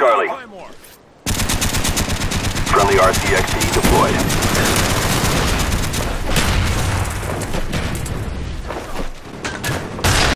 Charlie. Friendly RCXD deployed.